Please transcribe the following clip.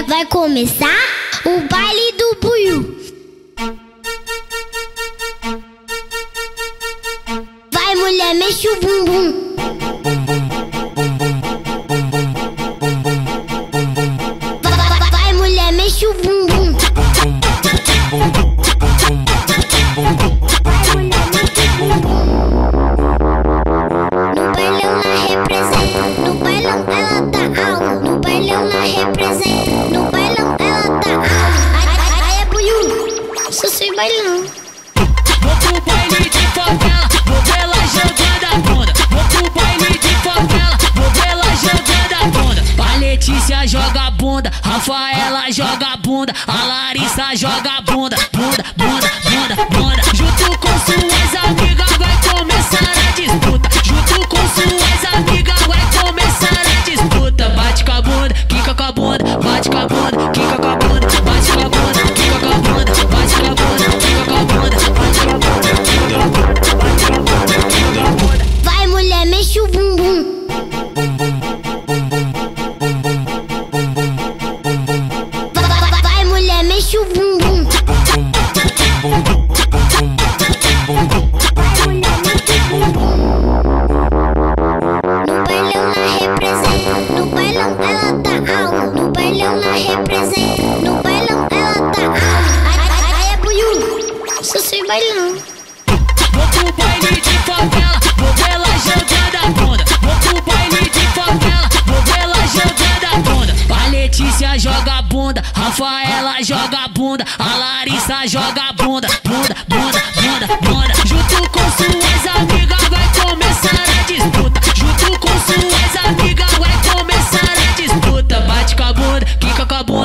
vai, vai começar o baile do buiu. Vai mulher, mexe o bumbum. Vou pro baile de favela, vou ver ela jogando a bunda. Vou pro baile de favela, vou ver ela jogando a bunda. A Letícia joga bunda, Rafaela joga bunda, a Larissa joga bunda, bunda, bunda, mexe o bumbum. No bailão na representa, no bailão ela tá alta, no bailão na representa, no bailão ela tá alta. Ai, ai, ai, é buiu, só sei bailão. Vou pro baile de favela, bunda, Rafaela joga bunda, a Larissa joga bunda, bunda, bunda, bunda, bunda. Junto com suas amigas vai começar a disputa. Junto com suas amigas vai começar a disputa. Bate com a bunda, quica com a bunda.